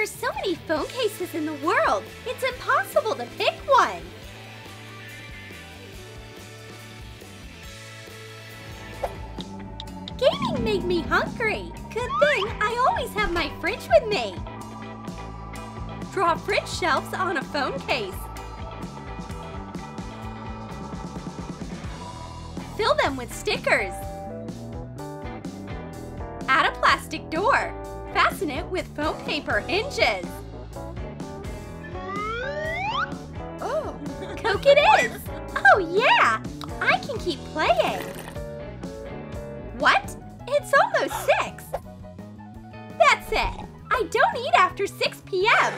There are so many phone cases in the world. It's impossible to pick one. Gaming made me hungry. Good thing I always have my fridge with me. Draw fridge shelves on a phone case. Fill them with stickers. Add a plastic door. Fasten it with foam paper hinges. Oh, Coke it is! Oh yeah! I can keep playing! What? It's almost 6! That's it! I don't eat after 6 p.m.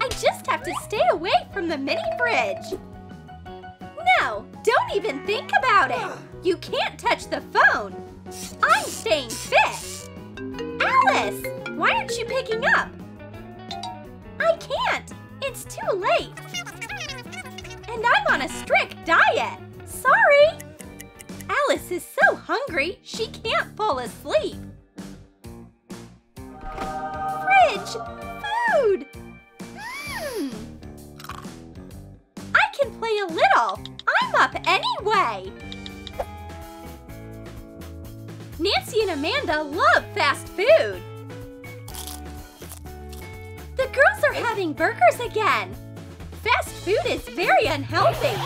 I just have to stay away from the mini fridge! No, don't even think about it! You can't touch the phone! I'm staying fit! Alice! Why aren't you picking up? I can't! It's too late! And I'm on a strict diet! Sorry! Alice is so hungry, she can't fall asleep. Fridge! Food! Hmm. I can play a little. I'm up anyway. Nancy and Amanda love fast food. Girls are having burgers again. Fast food is very unhealthy.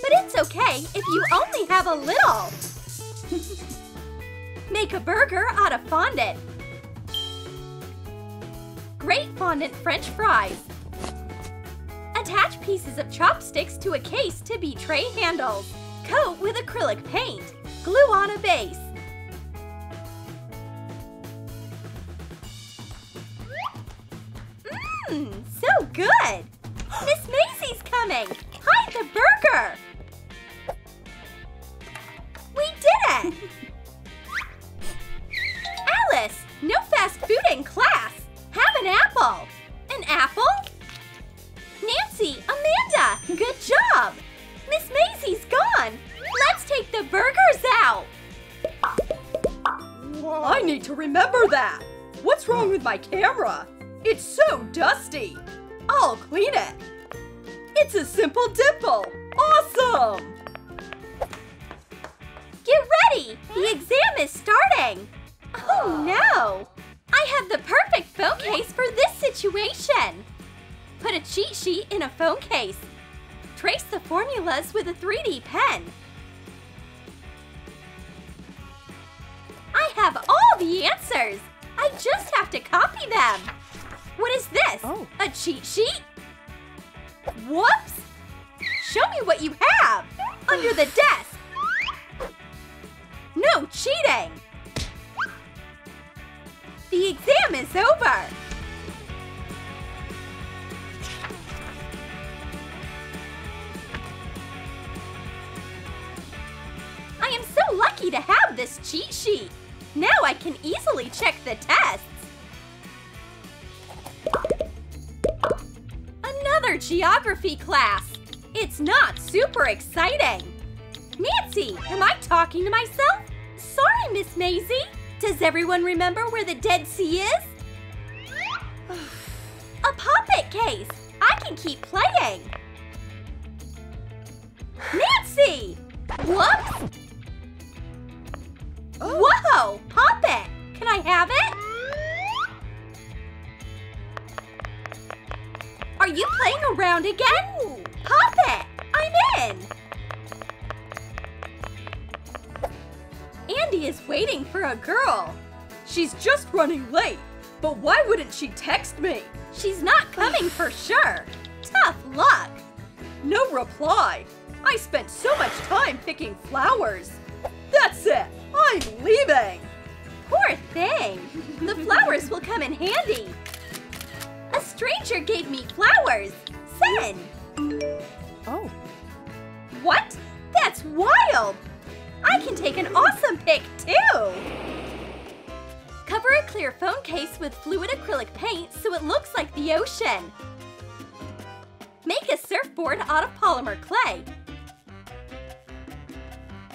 But it's okay if you only have a little. Make a burger out of fondant. Great fondant french fries. Attach pieces of chopsticks to a case to be tray handles. Coat with acrylic paint. Glue on a base. Mmm, so good! Miss Maisie's coming! Hide the burger! We did it! Alice, no fast food in class! Have an apple! An apple? Nancy, Amanda, good job! Miss Maisie's gone! Let's take the burgers out! I need to remember that. What's wrong with my camera? It's so dusty. I'll clean it. It's a simple dimple. Awesome! Get ready! The exam is starting! Oh no! I have the perfect phone case for this situation! Put a cheat sheet in a phone case. Trace the formulas with a 3D pen. I have all the answers! I just have to copy them! Oh. A cheat sheet? Whoops! Show me what you have! Under the desk! No cheating! The exam is over! I am so lucky to have this cheat sheet! Now I can easily check the tests! Geography class! It's not super exciting! Nancy, am I talking to myself? Sorry, Miss Maisie. Does everyone remember where the Dead Sea is? A pop it case. I can keep playing. Nancy! Whoops! Oh. Whoa! Pop it! Can I have it? You playing around again? Pop it! I'm in! Andy is waiting for a girl. She's just running late. But why wouldn't she text me? She's not coming for sure. Tough luck. No reply. I spent so much time picking flowers. That's it. I'm leaving. Poor thing. The flowers will come in handy. A stranger gave me flowers. Send. Oh. What? That's wild. I can take an awesome pic too. Cover a clear phone case with fluid acrylic paint so it looks like the ocean. Make a surfboard out of polymer clay.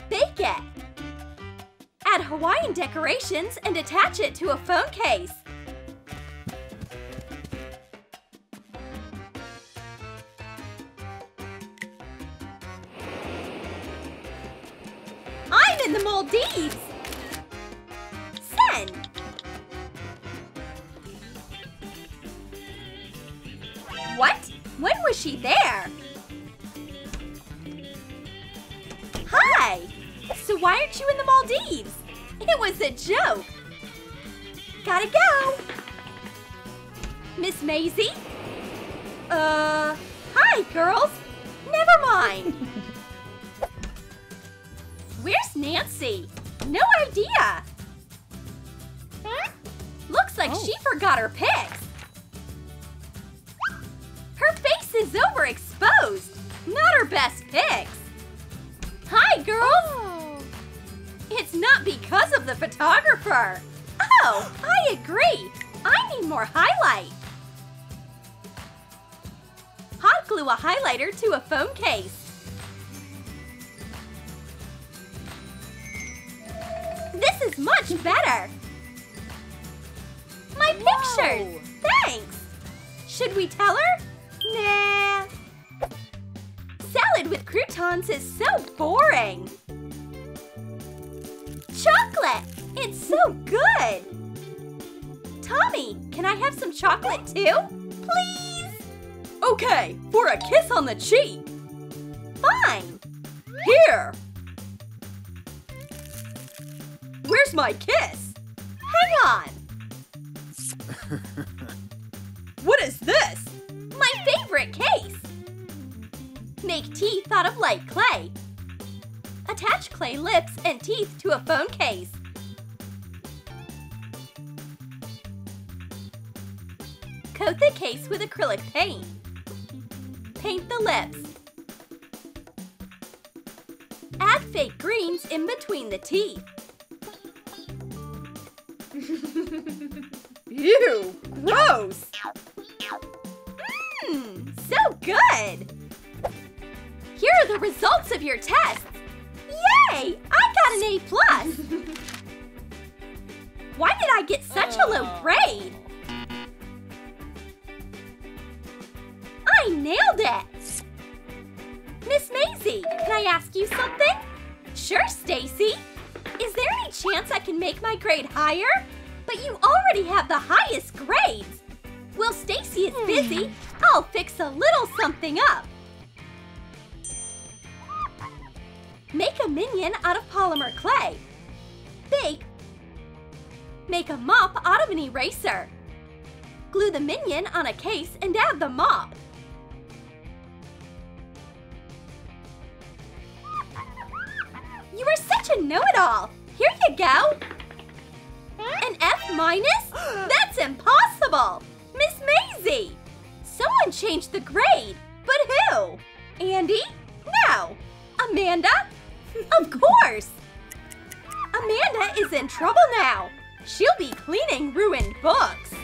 Bake it. Add Hawaiian decorations and attach it to a phone case. In the Maldives! Send! What? When was she there? Hi! So why aren't you in the Maldives? It was a joke. Gotta go. Miss Maisie? Uh, hi, girls. Never mind. Where's Nancy? No idea. Looks like Oh. she forgot her pics. Her face is overexposed. Not her best pics. Hi, girls. Oh. It's not because of the photographer. Oh, I agree. I need more highlight. Hot glue a highlighter to a phone case. Much better. My pictures. Thanks. Should we tell her? Nah. Salad with croutons is so boring. Chocolate! It's so good! Tommy, can I have some chocolate too? Please? Okay, for a kiss on the cheek. Fine. Here. Where's my kiss? Hang on. What is this? My favorite case. Make teeth out of light clay. Attach clay lips and teeth to a phone case. Coat the case with acrylic paint. Paint the lips. Add fake greens in between the teeth. Ew, gross. Mmm, so good! Here are the results of your tests. Yay! I got an A+. plus. Why did I get such a low oh. grade? I nailed it! Miss Maisie, can I ask you something? Sure, Stacy. Is there any chance I can make my grade higher? But you already have the highest grades. Well, Stacy is hmm. busy. I'll fix a little something up. Make a minion out of polymer clay. Bake. Make a mop out of an eraser. Glue the minion on a case and add the mop. You are such a know-it-all. Minus? That's impossible! Miss Maisie! Someone changed the grade, but who? Andy? No. Amanda? Of course! Amanda is in trouble now. She'll be cleaning ruined books.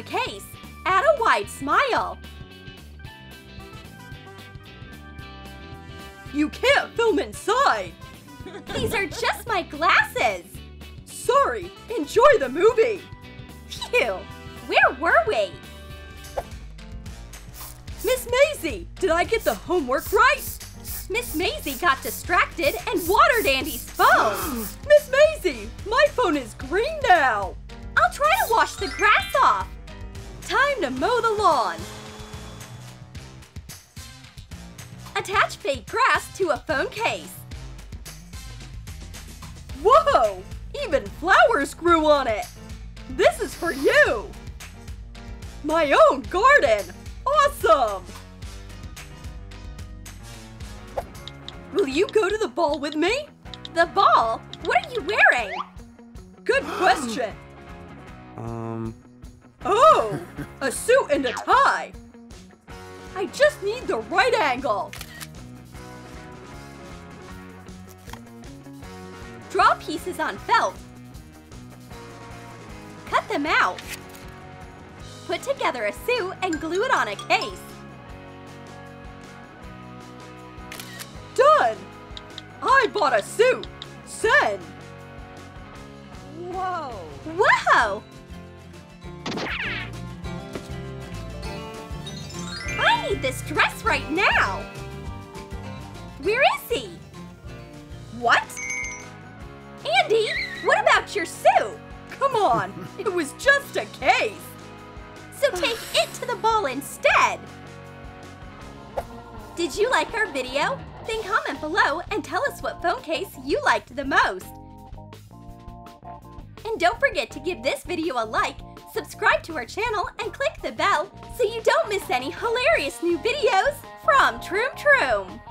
A case. Add a wide smile. You can't film inside. These are just my glasses! Sorry, enjoy the movie. Phew! Where were we? Miss Maisie, did I get the homework right? Miss Maisie got distracted and watered Andy's phone. Miss Maisie, my phone is green now. I'll try to wash the grass off. Time to mow the lawn. Attach fake grass to a phone case. Whoa! Even flowers grew on it! This is for you! My own garden! Awesome! Will you go to the ball with me? The ball? What are you wearing? Good question! Um, Oh! A suit and a tie! I just need the right angle! Draw pieces on felt. Cut them out. Put together a suit and glue it on a case. Done! I bought a suit! Send! Whoa! Whoa! Need this dress right now! Where is he? What? Andy, what about your suit? Come on! it was just a case! So take it to the ball instead! Did you like our video? Then comment below and tell us what phone case you liked the most. And don't forget to give this video a like, subscribe to our channel, and click the bell so you don't miss any hilarious new videos from Troom Troom.